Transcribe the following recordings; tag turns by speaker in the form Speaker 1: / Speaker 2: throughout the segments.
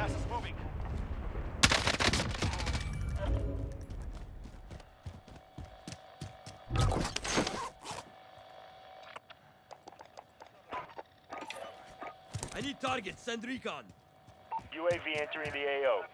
Speaker 1: Gas is moving.
Speaker 2: I need targets. Send recon.
Speaker 1: UAV entering the AO.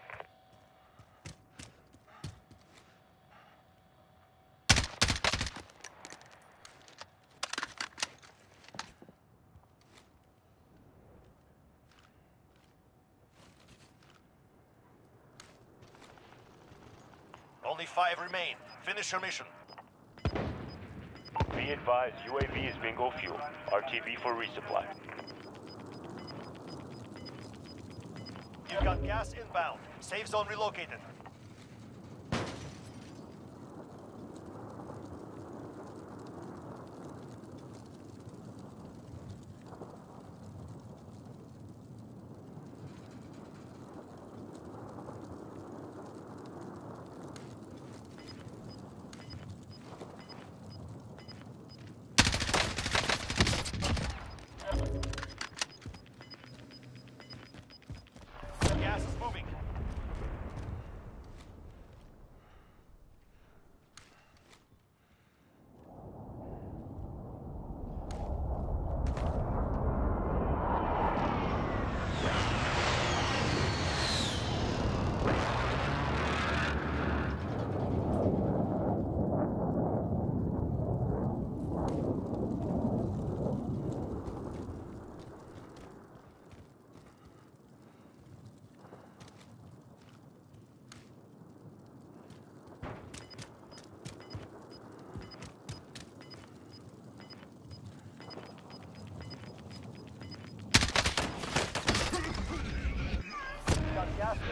Speaker 1: Only five remain. Finish your mission.
Speaker 3: Be advised, UAV is bingo fuel. RTB for resupply.
Speaker 1: You've got gas inbound. Safe zone relocated.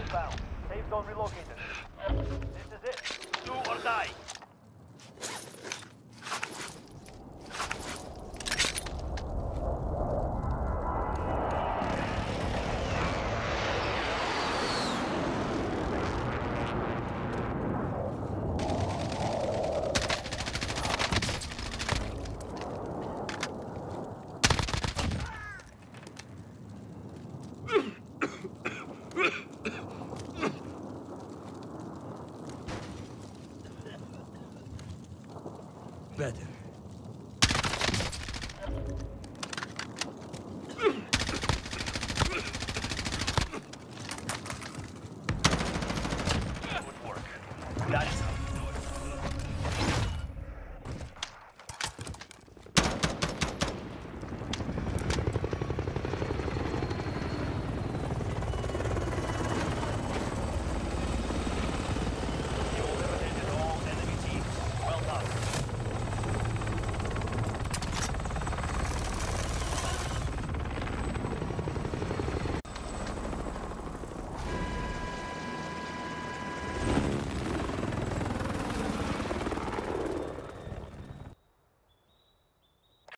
Speaker 1: inbound. Safe zone relocated. This is it. Do or die. better.